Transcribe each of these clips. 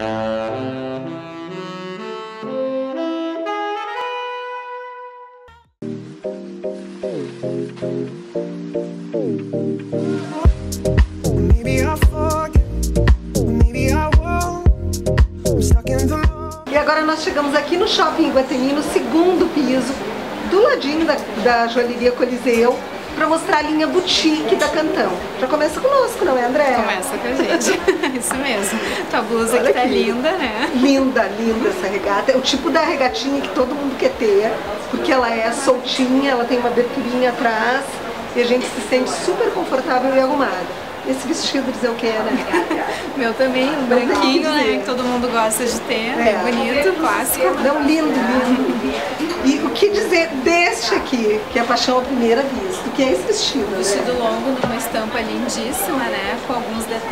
E agora nós chegamos aqui no Shopping Iguatemi, no segundo piso, do ladinho da, da joalheria Coliseu, para mostrar a linha boutique da Cantão. Já começa conosco, não é, André? Começa com a gente. Isso mesmo. Tua blusa Olha que tá linda, né? Linda, linda essa regata. É o tipo da regatinha que todo mundo quer ter, porque ela é soltinha, ela tem uma aberturinha atrás e a gente se sente super confortável e arrumada. Esse vestido dizer o que é, né? Meu também, um branquinho, né? Que todo mundo gosta de ter. É. Bonito, clássico. Não, lindo, lindo. E o que dizer deste aqui, que é a paixão à primeira vista? O que é esse vestido? né? Vestido longo numa estampa lindíssima, né? Com alguns detalhes,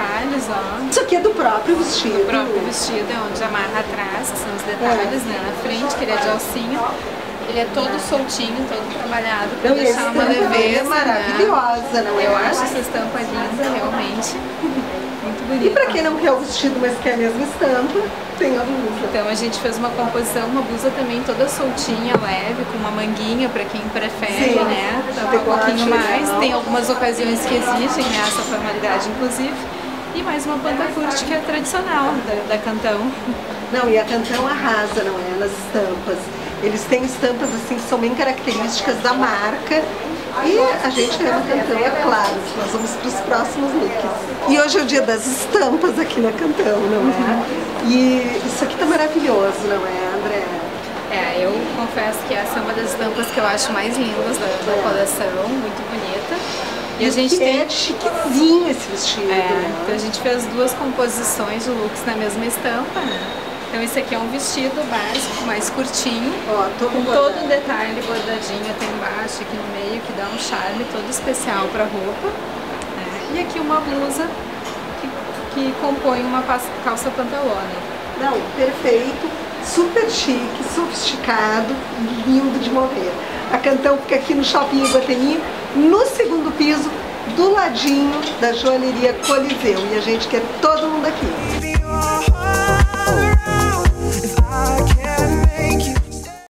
Isso aqui é do próprio vestido. O próprio vestido é onde amarra atrás, que são os detalhes, né? Na frente, que ele é de alcinha. Ele é todo soltinho, todo trabalhado pra Não, e deixar uma dele leveza. é maravilhosa, não né? é? Eu acho essa estampa linda, realmente. Muito bonita. E pra quem não quer o vestido, mas quer a mesma estampa, tem a blusa. Então a gente fez uma composição, uma blusa também toda soltinha, leve, com uma manguinha pra quem prefere, Sim, né? Eu um pouquinho mais. Tem algumas ocasiões que exigem né, essa formalidade, inclusive. E mais uma pantacurte que é tradicional da, da Cantão. Não, e a Cantão arrasa, não é? Nas estampas. Eles têm estampas assim que são bem características da marca. E a gente ama Cantão, é claro. Nós vamos para os próximos looks. E hoje é o dia das estampas aqui na Cantão, não é? E isso aqui tá maravilhoso, não é, André? É, eu confesso que essa é uma das estampas que eu acho mais lindas da, da coleção, muito bonita. E a gente tem. é chiquezinho esse vestido, É, né? então a gente fez duas composições de looks na mesma estampa, né? Então esse aqui é um vestido básico, mais curtinho, Ó, todo com bordado. todo o detalhe bordadinho até embaixo, aqui no meio, que dá um charme todo especial pra roupa. né? E aqui uma blusa que, que compõe uma calça pantalona. Não, perfeito, super chique, sofisticado, lindo de morrer. A Cantão fica aqui no Shopping Iguatemi, no segundo piso, do ladinho da joalheria Coliseu. E a gente quer todo mundo aqui.